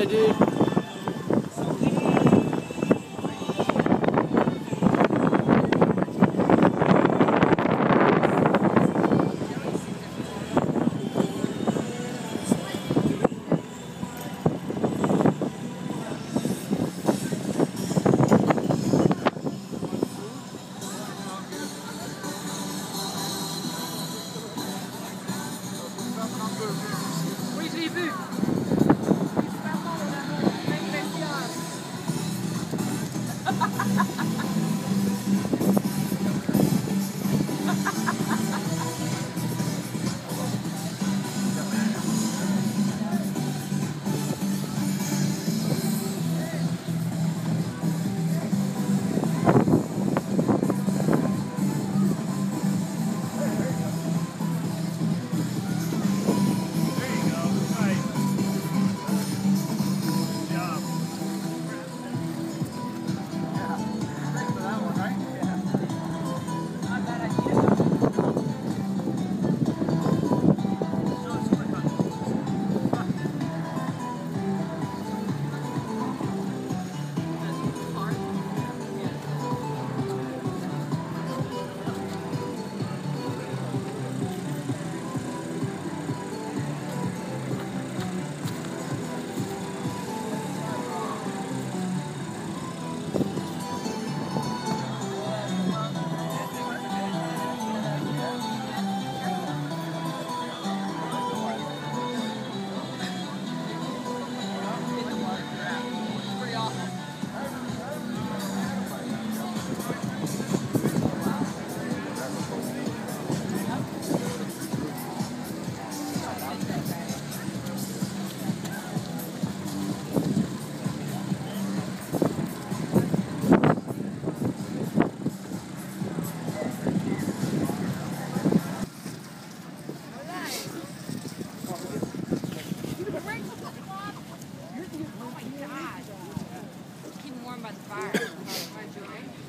Edir. on fire.